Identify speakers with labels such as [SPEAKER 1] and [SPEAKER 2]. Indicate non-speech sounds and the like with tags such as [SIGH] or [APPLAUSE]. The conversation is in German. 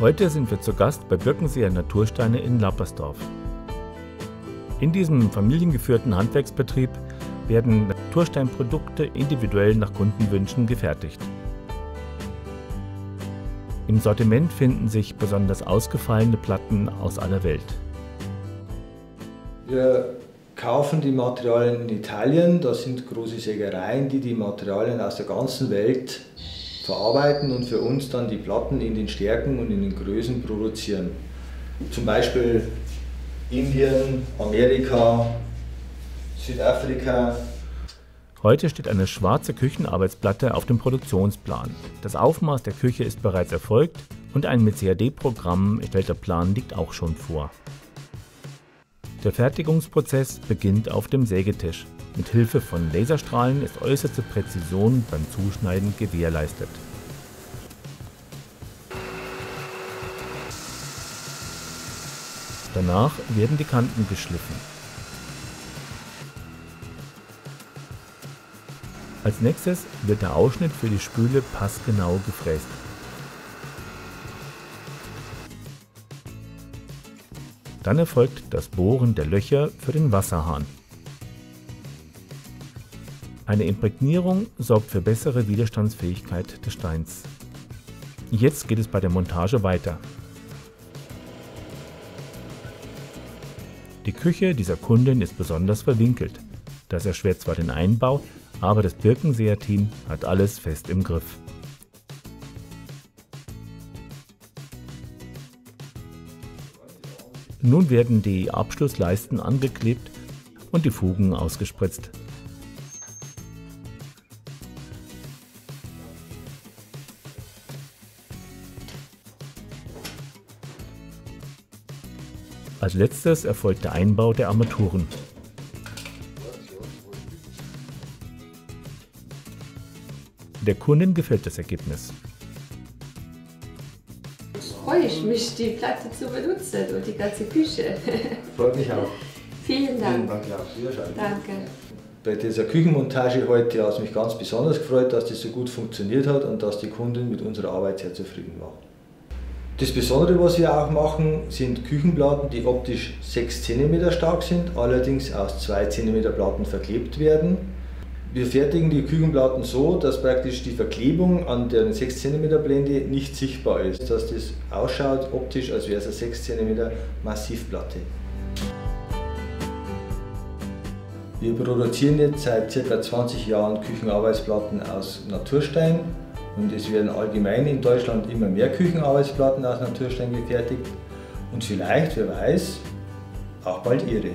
[SPEAKER 1] Heute sind wir zu Gast bei Birkenseer Natursteine in Lappersdorf. In diesem familiengeführten Handwerksbetrieb werden Natursteinprodukte individuell nach Kundenwünschen gefertigt. Im Sortiment finden sich besonders ausgefallene Platten aus aller Welt.
[SPEAKER 2] Wir kaufen die Materialien in Italien. Da sind große Sägereien, die die Materialien aus der ganzen Welt verarbeiten und für uns dann die Platten in den Stärken und in den Größen produzieren. Zum Beispiel Indien, Amerika, Südafrika.
[SPEAKER 1] Heute steht eine schwarze Küchenarbeitsplatte auf dem Produktionsplan. Das Aufmaß der Küche ist bereits erfolgt und ein mit CAD-Programm erstellter Plan liegt auch schon vor. Der Fertigungsprozess beginnt auf dem Sägetisch. Mit Hilfe von Laserstrahlen ist äußerste Präzision beim Zuschneiden gewährleistet. Danach werden die Kanten geschliffen. Als nächstes wird der Ausschnitt für die Spüle passgenau gefräst. Dann erfolgt das Bohren der Löcher für den Wasserhahn. Eine Imprägnierung sorgt für bessere Widerstandsfähigkeit des Steins. Jetzt geht es bei der Montage weiter. Die Küche dieser Kundin ist besonders verwinkelt. Das erschwert zwar den Einbau, aber das Birkenseher-Team hat alles fest im Griff. Nun werden die Abschlussleisten angeklebt und die Fugen ausgespritzt. Als letztes erfolgt der Einbau der Armaturen. Der Kundin gefällt das Ergebnis.
[SPEAKER 3] Freue ich mich, die Platte zu benutzen und die ganze Küche. [LAUGHS]
[SPEAKER 2] Freut mich auch.
[SPEAKER 3] Vielen Dank.
[SPEAKER 2] Danke auch. Wiederschauen.
[SPEAKER 3] Danke.
[SPEAKER 2] Bei dieser Küchenmontage heute hat es mich ganz besonders gefreut, dass das so gut funktioniert hat und dass die Kundin mit unserer Arbeit sehr zufrieden war. Das Besondere, was wir auch machen, sind Küchenplatten, die optisch 6 cm stark sind, allerdings aus 2 cm Platten verklebt werden. Wir fertigen die Küchenplatten so, dass praktisch die Verklebung an der 6 cm Blende nicht sichtbar ist, dass das ausschaut optisch, als wäre es eine 6 cm Massivplatte. Wir produzieren jetzt seit ca. 20 Jahren Küchenarbeitsplatten aus Naturstein und es werden allgemein in Deutschland immer mehr Küchenarbeitsplatten aus Naturstein gefertigt und vielleicht, wer weiß, auch bald Ihre.